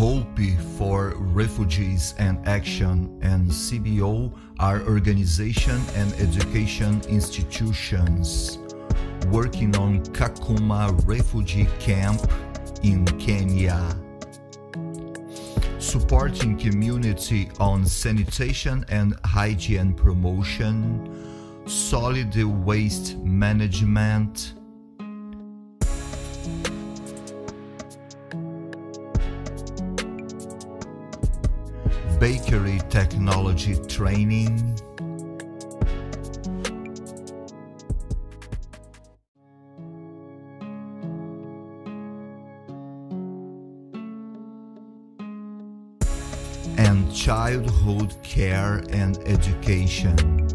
Hope for Refugees and Action and CBO are organization and education institutions working on Kakuma refugee camp in Kenya. Supporting community on sanitation and hygiene promotion, solid waste management, bakery technology training, and childhood care and education.